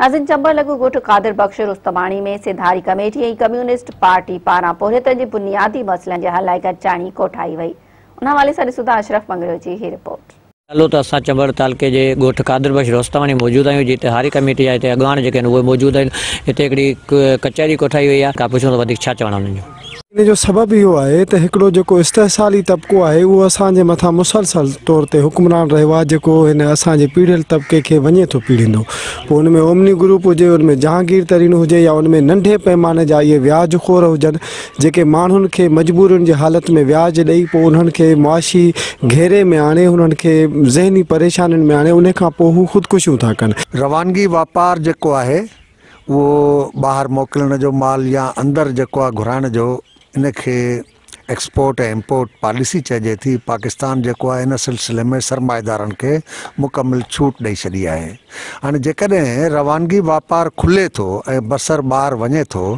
نازن چمبر لڳو ڳوٺ ڪادر بخش رستماڻي ۾ سڌاري ڪميٽي ۽ ڪميونسٽ پارٽي پاران پوريت جي بنيادي مسئلن جي هل لاءِ گڏجاڻي ڪوٺائي وئي. ان حوالي سان ڏسون ٿا اشرف منگريو جي هي رپورٽ. هلو ته اسان چمبر تالڪي جي ڳوٺ ڪادر بخش روستواني موجود آهيون جتي هاري ڪميٽي جا هتي اڳواڻ جيڪي آهن اهي موجود آهن. هتي هڪڙي ڪچهري ڪوٺائي وئي آهي. ڪا پڇون ته وڌيڪ ڇا چوڻ آهي انهن جو ان جو سبب اهو آهي ته هڪڙو جيڪو استيسالي طبقو آهي اهو اسان جي مٿان مسلسل طور تي حڪمران رهيو آهي جيڪو هن اسان جي پيڙهيل طبقي کي وڃي ٿو پيڙهيندو. پوءِ هن ۾ اومني گروپ هجي هن ۾ جهانگير ترين هجي يا ان ۾ ننڍي پيماني جا اهي وياج کور هجن جيڪي ماڻهن کي مجبورين جي حالت ۾ وياج ڏيئي پوءِ انهن کي معاشي گهيري ۾ آڻي هنن کي ذهني پريشانين ۾ آڻي ان کان پوءِ هو خدڪشيون ٿا ڪن. روانگي واپار جيڪو آهي اهو ٻاهر موڪلڻ جو مال يا اندر جيڪو آهي گهرائڻ جو ان کے ایسپورٹ امپورٹ پالیسی چی تھی پاکستان جو سلسلے میں سرمایہ دار مکمل چھوٹ دے چی ہے ہاں جی روانگی واپار کھلے تو بسر بار وجے تو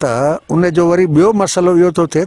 انجو وی مسئلو یہ تو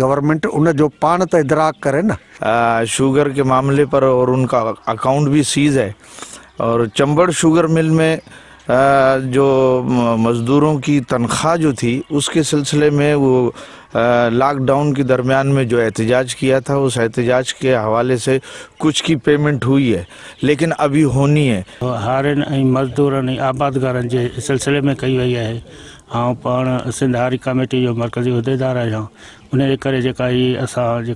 گورنمنٹ ان جو پان ادراک کرے نا شوگر کے معاملے پر اور ان کا اکاؤنٹ بھی سیز ہے اور چمبڑ شوگر مل میں جو مزدوروں کی تنخواہ جو تھی اس کے سلسلے میں وہ لاک ڈاؤن کی درمیان میں جو احتجاج کیا تھا، اس احتجاج کے حوالے سے کچھ کی پیمنٹ ہوئی ہے، لیکن ابھی ہونی ہے۔ ہارن مزدور آبادگار جے سلسلے میں کئی ہوئی ہے۔ ہاں پان سندھ ہاری کامیٹی جو مرکزی عہدے دار ہاں، جے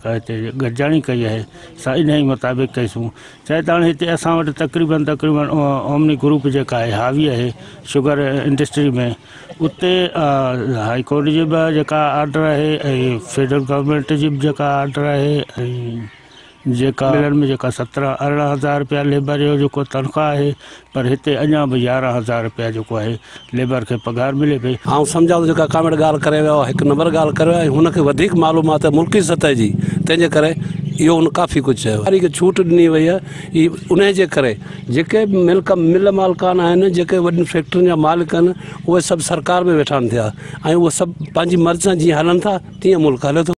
کہا کے گرجانی کی ہے۔ ان مطابق کئی چاہے چاہتا ہیتے اسا ہوتے تقریباً تقریباً اومنی گروپ جے کہا ہے ہاوی ہے شگر انڈسٹری میں۔ اتے ہائی کورٹا آڈر ہے فیڈرل گورمینٹ کی سترہ ار ہزار روپیہ لے کے تنخواہ ہے پرارہ ہزار روپیہ لےبر کے پگار ملے پہ سمجھاؤں کا ایک نمبر گال معلومات ملکی سطح کی تین یہ ان کافی کچھ چھوٹ دینی وی ہے یہ ان کے ملک مل مالکان آن جے وی فیکٹری جا مالک انہیں سب سرکار میں ویٹا تھے وہ سب پانچ مرضی سے ہلن تھا تین ملک ہلے تو